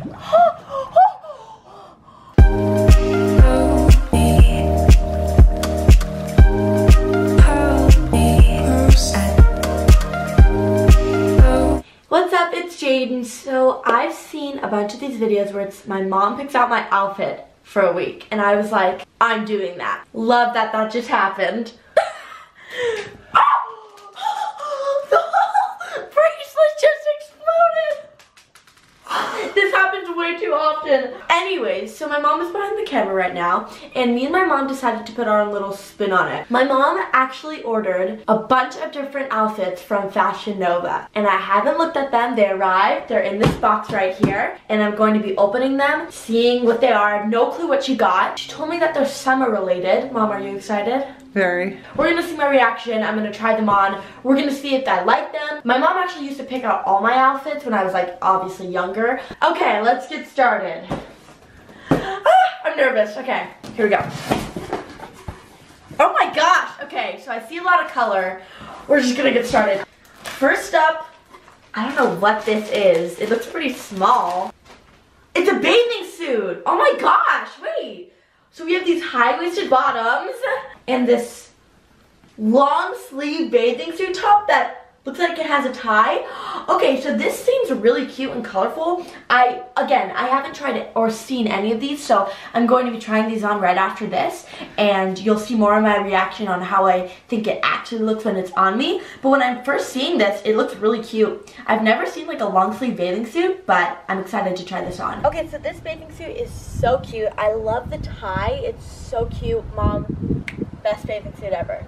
What's up, it's Jayden. So I've seen a bunch of these videos where it's my mom picks out my outfit for a week and I was like, I'm doing that. Love that that just happened. way too often. Anyways, so my mom is behind the camera right now, and me and my mom decided to put our own little spin on it. My mom actually ordered a bunch of different outfits from Fashion Nova, and I haven't looked at them. They arrived, they're in this box right here, and I'm going to be opening them, seeing what they are. No clue what she got. She told me that they're summer related. Mom, are you excited? Very. We're gonna see my reaction. I'm gonna try them on. We're gonna see if I like them. My mom actually used to pick out all my outfits when I was like obviously younger. Okay, let's get started. Ah, I'm nervous. Okay, here we go. Oh my gosh. Okay, so I see a lot of color. We're just gonna get started. First up, I don't know what this is. It looks pretty small. It's a bathing suit. Oh my gosh, wait. So we have these high-waisted bottoms and this long sleeve bathing suit top that looks like it has a tie. Okay, so this seems really cute and colorful. I, again, I haven't tried it or seen any of these, so I'm going to be trying these on right after this, and you'll see more of my reaction on how I think it actually looks when it's on me. But when I'm first seeing this, it looks really cute. I've never seen like a long sleeve bathing suit, but I'm excited to try this on. Okay, so this bathing suit is so cute. I love the tie. It's so cute. Mom, best bathing suit ever.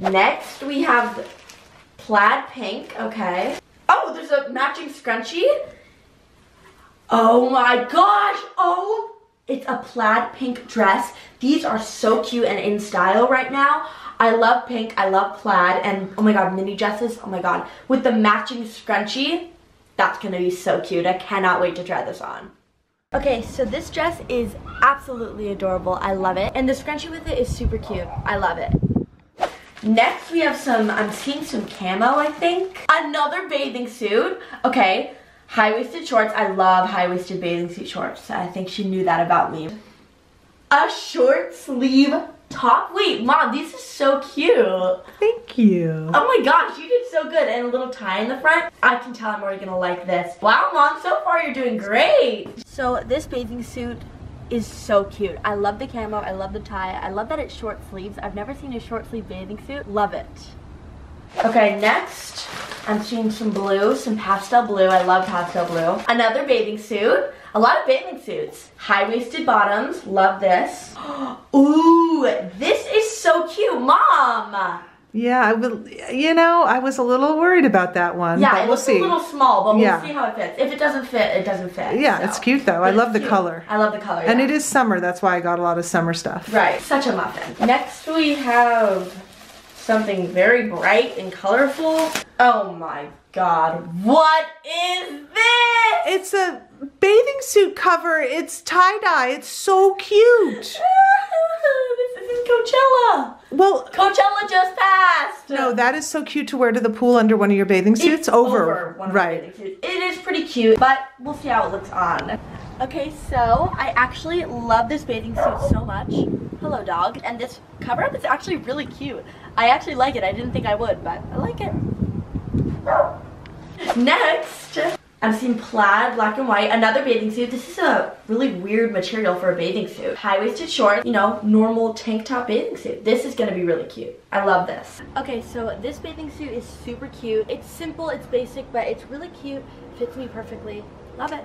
Next, we have plaid pink, okay. Oh, there's a matching scrunchie. Oh my gosh, oh, it's a plaid pink dress. These are so cute and in style right now. I love pink, I love plaid, and oh my god, mini dresses, oh my god. With the matching scrunchie, that's gonna be so cute. I cannot wait to try this on. Okay, so this dress is absolutely adorable. I love it. And the scrunchie with it is super cute. I love it. Next, we have some, I'm seeing some camo, I think. Another bathing suit. Okay, high-waisted shorts. I love high-waisted bathing suit shorts. I think she knew that about me. A short sleeve top. Wait, mom, these are so cute. Thank you. Oh my gosh, you did so good. And a little tie in the front. I can tell I'm already gonna like this. Wow, mom, so far you're doing great. So this bathing suit is so cute. I love the camo, I love the tie, I love that it's short sleeves. I've never seen a short sleeve bathing suit. Love it. Okay, next, I'm seeing some blue, some pastel blue. I love pastel blue. Another bathing suit. A lot of bathing suits. High-waisted bottoms. Love this. Ooh, this is so cute. Mom! Yeah, I will. You know, I was a little worried about that one. Yeah, but it we'll see. a little small, but we'll Yeah. see how it fits. If it doesn't fit, it doesn't fit. Yeah, so. it's cute though. I love the cute. color. I love the color. And yeah. it is summer. That's why I got a lot of summer stuff. Right, such a muffin. Next we have something very bright and colorful. Oh my god, what is this? It's a bathing suit cover. It's tie dye. It's so cute. Coachella. Well, Coachella just passed. no, that is so cute to wear to the pool under one of your bathing suits. It's over, of right? It is pretty cute, but we'll see how it looks on. Okay, so I actually love this bathing suit so much. Hello, dog. And this cover up is actually really cute. I actually like it. I didn't think I would, but I like it. Next, I'm seeing plaid, black and white, another bathing suit. This is a really weird material for a bathing suit. High-waisted shorts, you know, normal tank top bathing suit. This is gonna be really cute. I love this. Okay, so this bathing suit is super cute. It's simple, it's basic, but it's really cute. Fits me perfectly. Love it.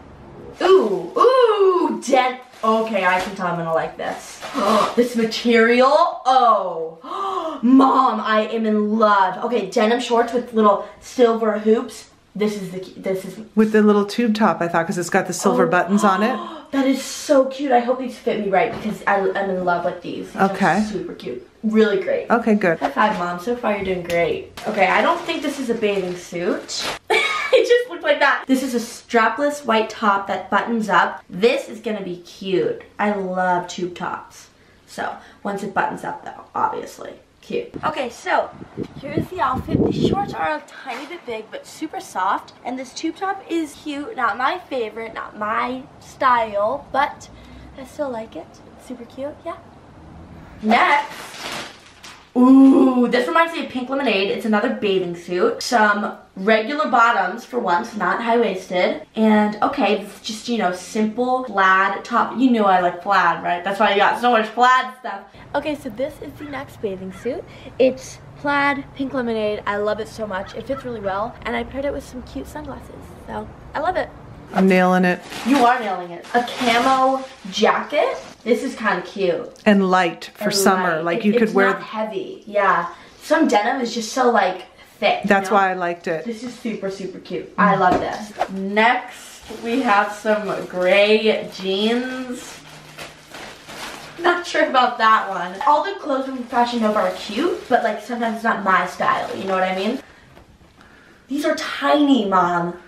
Ooh, ooh, dent. Okay, I can tell I'm gonna like this. this material, oh. Mom, I am in love. Okay, denim shorts with little silver hoops. This is the, this is, With the little tube top, I thought, because it's got the silver Oh. buttons on it. that is so cute. I hope these fit me right because I, I'm in love with these. These Okay. super cute. Really great. Okay, good. High five, mom. So far, you're doing great. Okay, I don't think this is a bathing suit. it just looked like that. This is a strapless white top that buttons up. This is gonna be cute. I love tube tops. So, once it buttons up though, obviously. Cute. Okay, so here's the outfit. The shorts are a tiny bit big, but super soft. And this tube top is cute. Not my favorite, not my style, but I still like it. Super cute, yeah. Next, ooh, this reminds me of Pink Lemonade. It's another bathing suit. Some regular bottoms for once, not high-waisted. And okay, this is just, you know, simple plaid top. You know I like plaid, right? That's why I got so much plaid stuff. Okay, so this is the next bathing suit. It's plaid, pink lemonade. I love it so much. It fits really well. And I paired it with some cute sunglasses. So I love it. I'm nailing it. You are nailing it. A camo jacket. This is kind of cute. And light for And summer. light. Like It- you could it's wear. not heavy. Yeah. Some denim is just so like thick. you That's know? why I liked it. This is super, super cute. I love this. Next, we have some gray jeans. Not sure about that one. All the clothes from Fashion Nova are cute, but like sometimes it's not my style. You know what I mean? These are tiny, mom.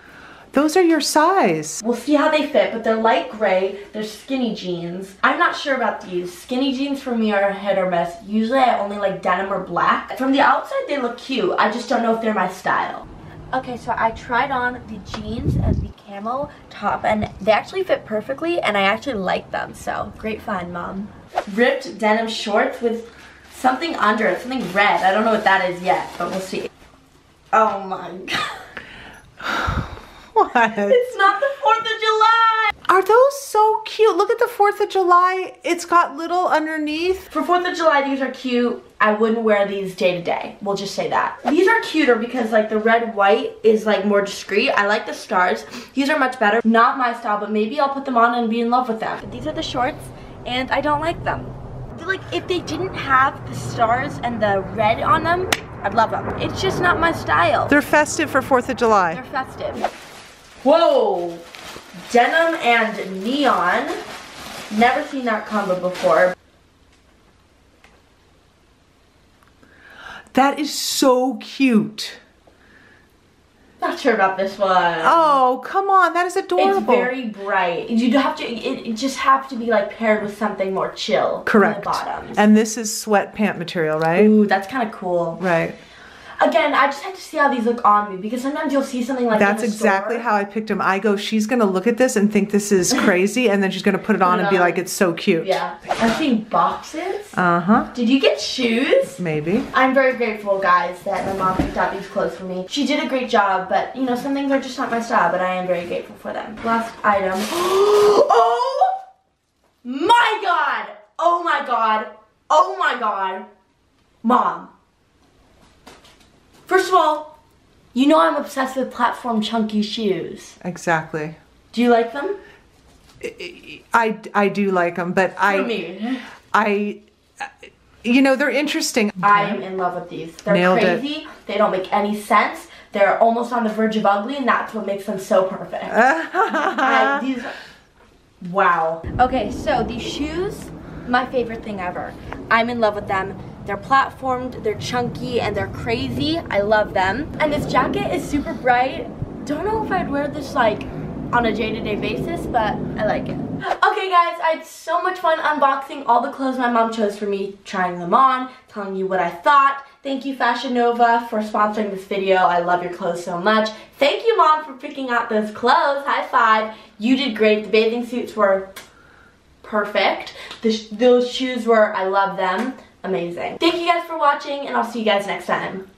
Those are your size. We'll see how they fit, but they're light gray. They're skinny jeans. I'm not sure about these. Skinny jeans for me are hit or miss. Usually I only like denim or black. From the outside, they look cute. I just don't know if they're my style. Okay, so I tried on the jeans and the camo top, and they actually fit perfectly, and I actually like them, so great find, Mom. Ripped denim shorts with something under it, something red. I don't know what that is yet, but we'll see. Oh my god. What? It's not the 4th of July! Are those so cute? Look at the 4th of July. It's got little underneath. For 4th of July, these are cute. I wouldn't wear these day to day. We'll just say that. These are cuter because like the red white is like more discreet. I like the stars. These are much better. Not my style, but maybe I'll put them on and be in love with them. These are the shorts and I don't like them. Like if they didn't have the stars and the red on them, I'd love them. It's just not my style. They're festive for 4th of July. They're festive. Whoa! Denim and neon. Never seen that combo before. That is so cute. Not sure about this one. Oh, come on. That is adorable. It's very bright. You have to. It, it just have to be like paired with something more chill. Correct. The bottoms. And this is sweat pant material, right? Ooh, that's kind of cool. Right. Again, I just have to see how these look on me because sometimes you'll see something like That's exactly store. how I picked them. I go, she's going to look at this and think this is crazy, and then she's going to put it on and be like, it's so cute. Yeah, I'm seeing boxes. Uh huh. Did you get shoes? Maybe. I'm very grateful, guys, that my mom picked out these clothes for me. She did a great job, but you know, some things are just not my style, but I am very grateful for them. Last item. oh my god! Oh my god! Oh my god! Mom. First of all, you know I'm obsessed with platform chunky shoes. Exactly. Do you like them? I, I do like them, but For I, me. I, you know, they're interesting. I am in love with these. They're Nailed it. crazy. They don't make any sense. They're almost on the verge of ugly, and that's what makes them so perfect. I, these, wow. Okay, so these shoes, my favorite thing ever. I'm in love with them. They're platformed, they're chunky, and they're crazy. I love them. And this jacket is super bright. Don't know if I'd wear this like on a day-to-day basis, but I like it. Okay guys, I had so much fun unboxing all the clothes my mom chose for me, trying them on, telling you what I thought. Thank you Fashion Nova for sponsoring this video. I love your clothes so much. Thank you mom for picking out those clothes. High five. You did great. The bathing suits were perfect. The sh those shoes were, I love them. Amazing. Thank you guys for watching and I'll see you guys next time.